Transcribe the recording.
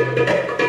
Música